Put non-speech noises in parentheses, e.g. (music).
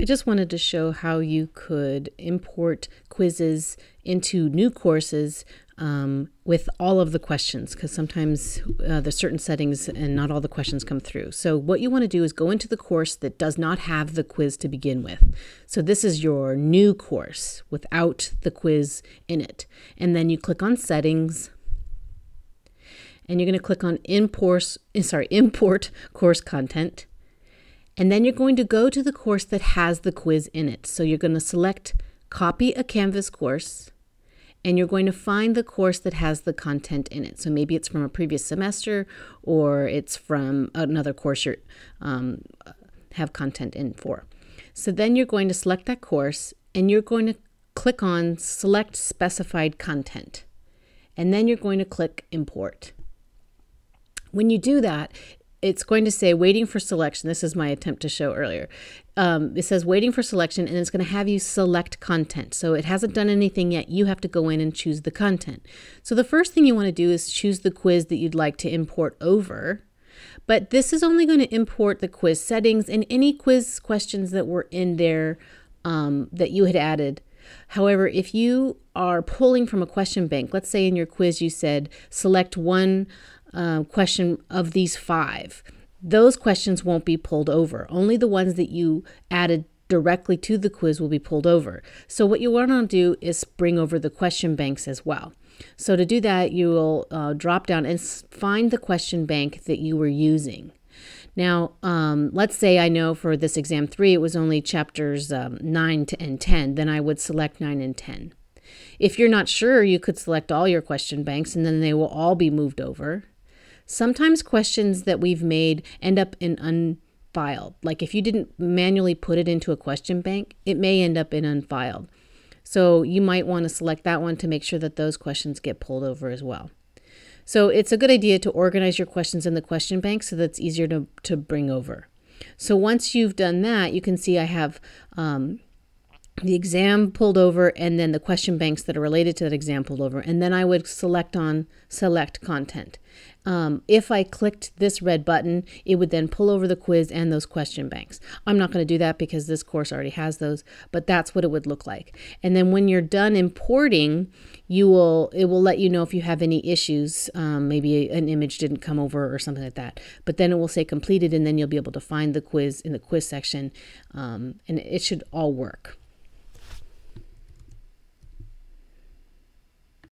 I just wanted to show how you could import quizzes into new courses um, with all of the questions because sometimes uh, there's certain settings and not all the questions come through. So what you want to do is go into the course that does not have the quiz to begin with. So this is your new course without the quiz in it. And then you click on settings and you're going to click on import, sorry, (laughs) import course content. And then you're going to go to the course that has the quiz in it. So you're going to select copy a Canvas course and you're going to find the course that has the content in it. So maybe it's from a previous semester or it's from another course you um, have content in for. So then you're going to select that course and you're going to click on select specified content. And then you're going to click import. When you do that, it's going to say waiting for selection. This is my attempt to show earlier. Um, it says waiting for selection and it's going to have you select content. So it hasn't done anything yet. You have to go in and choose the content. So the first thing you want to do is choose the quiz that you'd like to import over. But this is only going to import the quiz settings and any quiz questions that were in there um, that you had added. However, if you are pulling from a question bank, let's say in your quiz you said select one uh, question of these five, those questions won't be pulled over. Only the ones that you added directly to the quiz will be pulled over. So what you want to do is bring over the question banks as well. So to do that, you will uh, drop down and find the question bank that you were using. Now, um, let's say I know for this exam three, it was only chapters um, 9 to, and 10, then I would select 9 and 10. If you're not sure, you could select all your question banks and then they will all be moved over. Sometimes questions that we've made end up in unfiled. Like if you didn't manually put it into a question bank, it may end up in unfiled. So you might want to select that one to make sure that those questions get pulled over as well. So it's a good idea to organize your questions in the question bank so that's easier to, to bring over. So once you've done that, you can see I have um, the exam pulled over and then the question banks that are related to that exam pulled over. And then I would select on select content. Um, if I clicked this red button, it would then pull over the quiz and those question banks. I'm not going to do that because this course already has those, but that's what it would look like. And then when you're done importing, you will it will let you know if you have any issues. Um, maybe an image didn't come over or something like that. But then it will say completed, and then you'll be able to find the quiz in the quiz section, um, and it should all work.